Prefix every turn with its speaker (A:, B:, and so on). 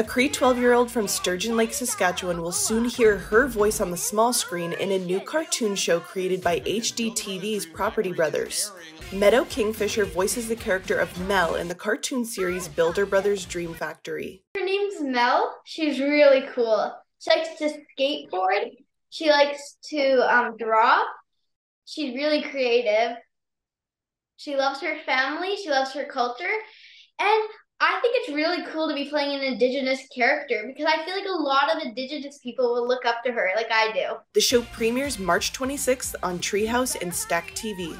A: A Cree 12 year old from Sturgeon Lake, Saskatchewan will soon hear her voice on the small screen in a new cartoon show created by HGTV's Property Brothers. Meadow Kingfisher voices the character of Mel in the cartoon series Builder Brothers Dream Factory.
B: Her name's Mel. She's really cool. She likes to skateboard. She likes to um, draw. She's really creative. She loves her family. She loves her culture. And it's really cool to be playing an Indigenous character because I feel like a lot of Indigenous people will look up to her like I do.
A: The show premieres March 26th on Treehouse and Stack TV.